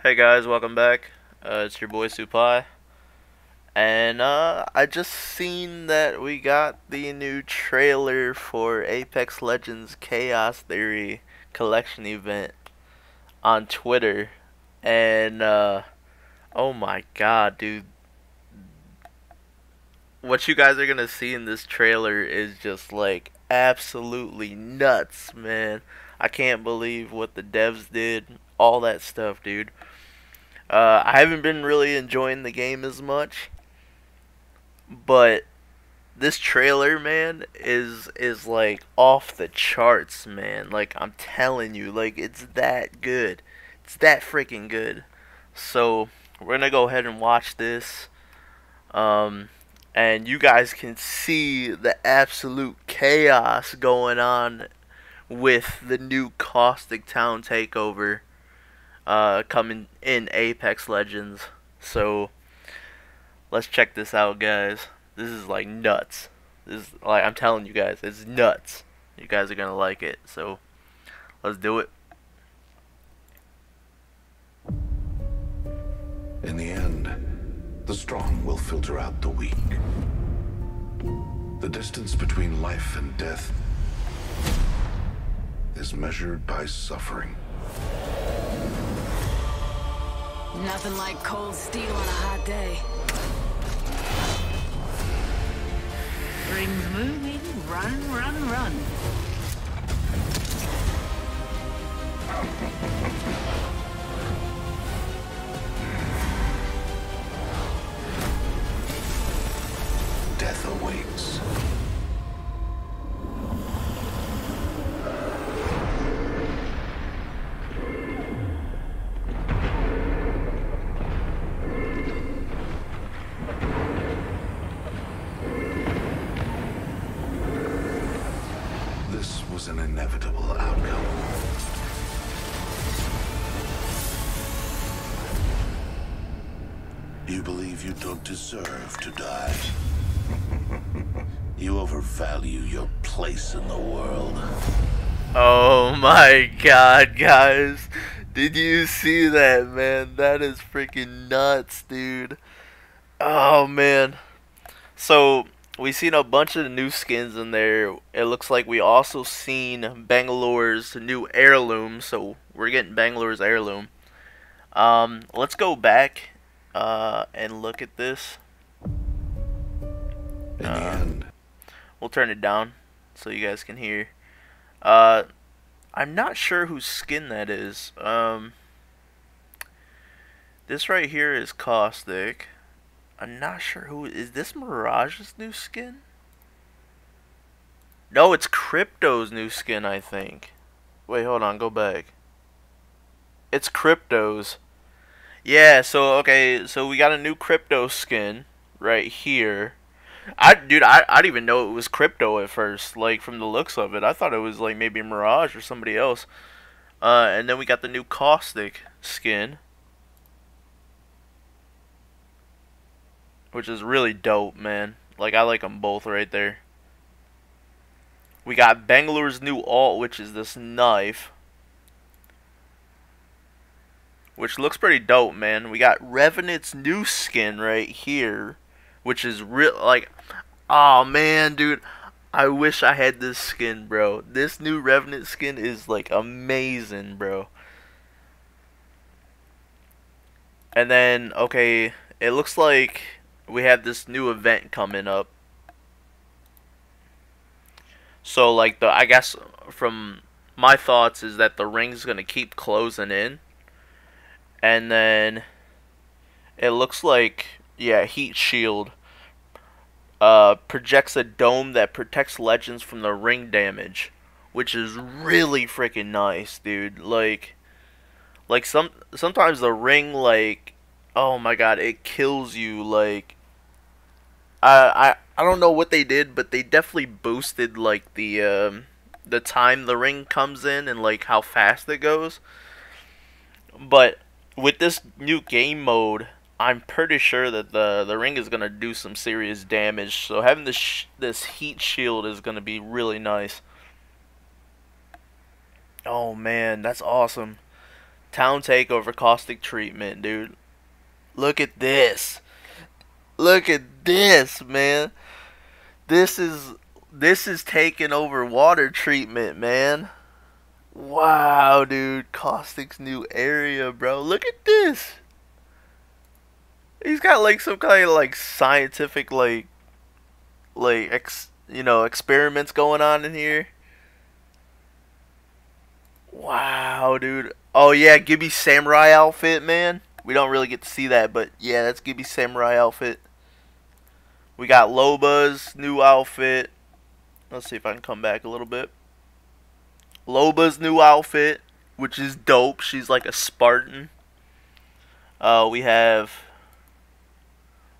Hey guys, welcome back. Uh, it's your boy Supai. And uh, I just seen that we got the new trailer for Apex Legends Chaos Theory collection event on Twitter. And uh, oh my god, dude. What you guys are going to see in this trailer is just like absolutely nuts, man. I can't believe what the devs did. All that stuff, dude. Uh, I haven't been really enjoying the game as much, but this trailer, man, is is like off the charts, man. Like I'm telling you, like it's that good. It's that freaking good. So we're gonna go ahead and watch this. Um, and you guys can see the absolute chaos going on with the new Caustic Town takeover uh, coming in Apex Legends. So let's check this out, guys. This is like nuts. This is like I'm telling you guys, it's nuts. You guys are gonna like it. So let's do it. In the end, the strong will filter out the weak. The distance between life and death is measured by suffering. Nothing like cold steel on a hot day. Rings moving, run, run, run. An inevitable outcome. You believe you don't deserve to die. you overvalue your place in the world. Oh my god, guys. Did you see that, man? That is freaking nuts, dude. Oh, man. So, we seen a bunch of new skins in there. It looks like we also seen Bangalore's new heirloom. So, we're getting Bangalore's heirloom. Um, let's go back uh, and look at this. Uh, We'll turn it down so you guys can hear. Uh, I'm not sure whose skin that is. Um, this right here is Caustic. I'm not sure who is this Mirage's new skin. No, it's Crypto's new skin. I think. Wait, hold on. Go back. It's Crypto's. Yeah. So okay. So we got a new Crypto skin right here. I dude, I I didn't even know it was crypto at first. Like from the looks of it, I thought it was like maybe Mirage or somebody else. Uh, and then we got the new caustic skin, which is really dope, man. Like I like them both right there. We got Bangalore's new alt, which is this knife, which looks pretty dope, man. We got Revenant's new skin right here which is real like oh man dude i wish i had this skin bro this new revenant skin is like amazing bro and then okay it looks like we have this new event coming up so like the i guess from my thoughts is that the ring's gonna keep closing in and then it looks like yeah, heat shield. Uh, projects a dome that protects legends from the ring damage, which is really freaking nice, dude. Like, like some sometimes the ring, like, oh my god, it kills you. Like, I I don't know what they did, but they definitely boosted like the um the time the ring comes in and like how fast it goes. But with this new game mode I'm pretty sure that the the ring is gonna do some serious damage. So having this this heat shield is gonna be really nice. Oh man, that's awesome. Town takeover caustic treatment, dude. Look at this. Look at this, man. This is this is taking over water treatment, man. Wow, dude. Caustic's new area, bro. Look at this. He's got like some kind of like scientific like like ex, you know, experiments going on in here. Wow, dude. Oh yeah, Gibby's samurai outfit, man. We don't really get to see that, but yeah, that's Gibby's samurai outfit. We got Loba's new outfit. Let's see if I can come back a little bit. Loba's new outfit, which is dope. She's like a Spartan. Uh, we have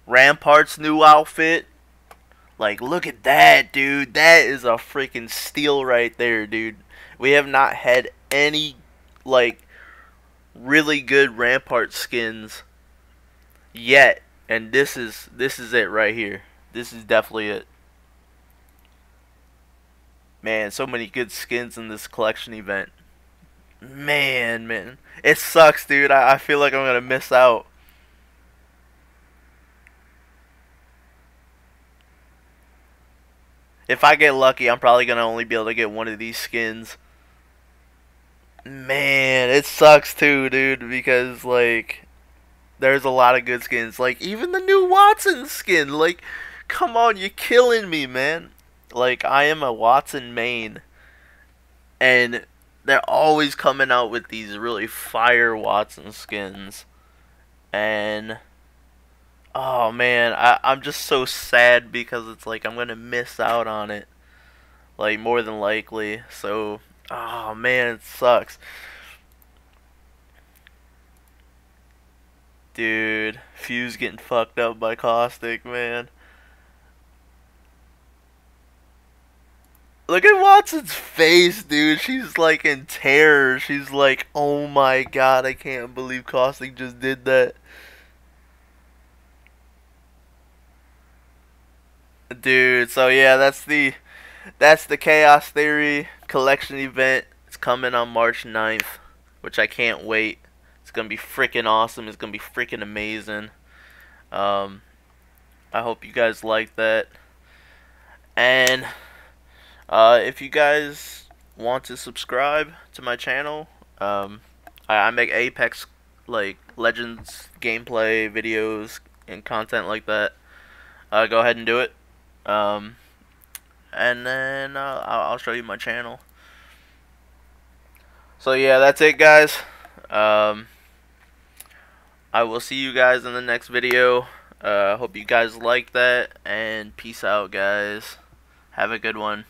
Rampart's new outfit. Like, look at that, dude. That is a freaking steal right there, dude. We have not had any, like, really good Rampart skins yet. And this is this is it right here. This is definitely it. Man, so many good skins in this collection event. Man, man. It sucks, dude. I, I feel like I'm going to miss out. If I get lucky, I'm probably going to only be able to get one of these skins. Man, it sucks too, dude, because, like, there's a lot of good skins. Like, even the new Wattson skin. Like, come on, you're killing me, man. Like, I am a Wattson main. And they're always coming out with these really fire Wattson skins. And oh man, I, I'm just so sad because it's like I'm gonna miss out on it. Like more than likely. So oh man, it sucks. Dude, Fuse getting fucked up by Caustic, man. Look at Wattson's face, dude. She's like in terror. She's like, oh my god, I can't believe Caustic just did that. Dude, so yeah, that's the that's the Chaos Theory collection event. It's coming on March 9th, which I can't wait. It's gonna be freaking awesome. It's gonna be freaking amazing. Um, I hope you guys like that. And uh, if you guys want to subscribe to my channel, um, I, I make Apex like Legends gameplay videos and content like that. Uh, go ahead and do it. Um, and then uh, I'll, I'll show you my channel. So yeah, that's it, guys. Um, I will see you guys in the next video. Uh, hope you guys like that, and peace out, guys. Have a good one.